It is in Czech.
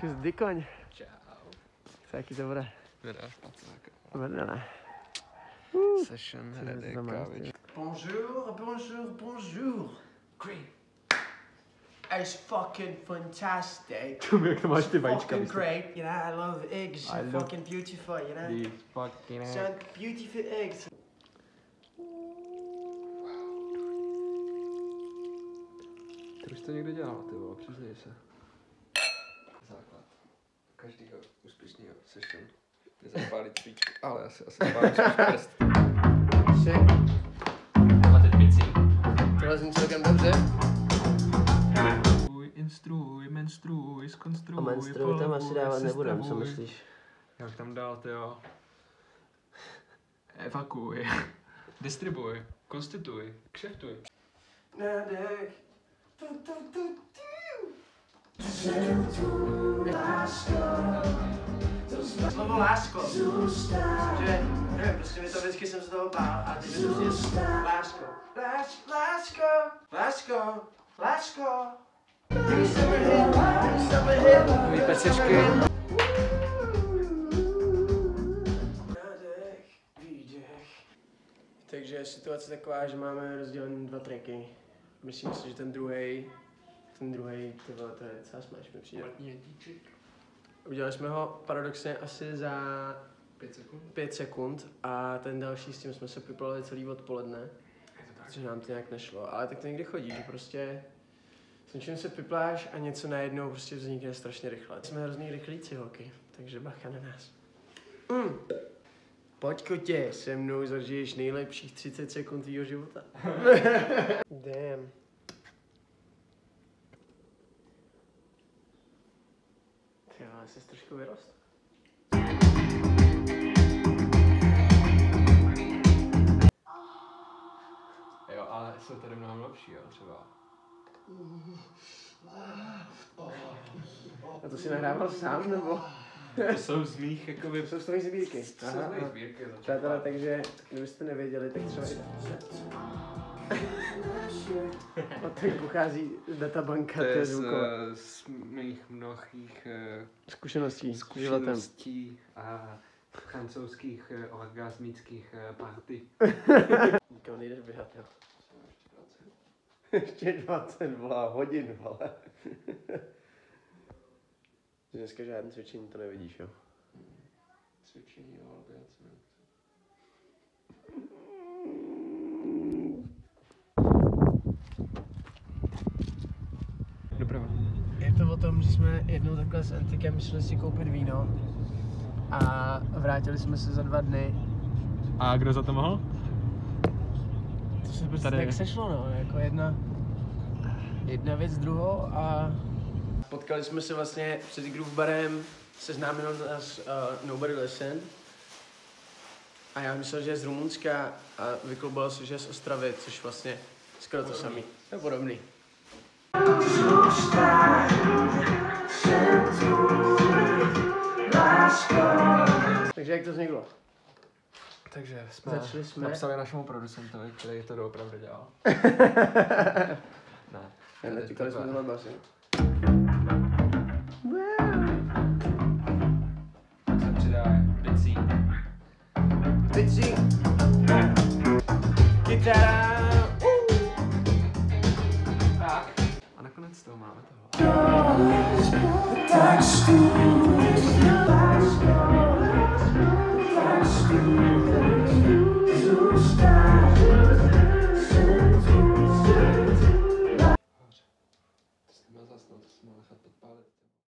Čus, Dikoň. Čau. Co, jaký to bude? Vydáš pacák. Vedele. Session Co ready, to máš, kávička. Bonjour, bonjour, bonjour. Great. It's fucking fantastic. Čum, jak to máš ty fucking great. You know, I love eggs. I They're love fucking beautiful, you know. These fucking Son, beautiful eggs. Ty už to někdo dělal, ty vole, přiznej se. Každýho úspěšného session je zapálit svíčku, ale asi, asi prst. Pici? Tohle zní celkem dobře. A menstruuj tam asi dávat nebudem, co myslíš? Jak tam dál, ty jo? Evakuuj. Distribuj. Konstituj. Kšeftuj. Nádech. Tu, tu, tu, Slovo lásko. Že, nevím, prostě mi to vždycky jsem se toho bál a teď jsem si lásko. Lás, lásko, lásko, lásko. Mojí výdech. Takže je situace taková, že máme rozdělené dva tracky. Myslím si, že ten druhý, ten druhý, ty vole, to je docela smaž, mi přijde. Udělali jsme ho paradoxně asi za 5 sekund. 5 sekund a ten další s tím jsme se vyplavili celý odpoledne, protože nám to nějak nešlo. Ale tak to někdy chodí, že prostě s něčím se pipláš a něco najednou prostě vznikne strašně rychle. Jsme hrozný rychlíci holky, takže bacha na nás. Mm. Pojď kotě, se mnou zažiješ nejlepších 30 sekund tvýho života. Damn. Ty jo, jsi trošku vyrost. Jo, ale jsou tady mnohem lepší, jo, třeba. A to si nahrával sám, nebo? To jsou z mých, jakoby, To jsou z tvojí sbírky. to jsou z mých sbírky. Přátelé, takže kdybyste nevěděli, tak třeba i Odkud pochází databanka To je z, eh, z mých mnohých eh, zkušeností zkušeností a francouzských eh, orgasmických party. Nikam nejdeš běhat, jo. Ještě 20 volá hodin, vole. Dneska žádné cvičení to nevidíš, jo. Cvičení, jo, ale já se Doprava. Je to o tom, že jsme jednou takhle s Antikem šli si koupit víno a vrátili jsme se za dva dny. A kdo za to mohl? To se prostě Tady tak sešlo, no, jako jedna, jedna věc druhou a... Potkali jsme se vlastně před Groove barem, seznámil nás uh, Nobody Listen. A já myslel, že je z Rumunska a vyklubalo se, že je z Ostravy, což vlastně skoro to samý. To je podobný. Takže jak to vzniklo? Takže jsme, Začali jsme- napsali našemu producentovi, který to doopravdy dělal. ne. Já nečekali jsme tohle basy. Se přidá picí. Pici. Kytara. Tak. A nakonec toho máme toho. To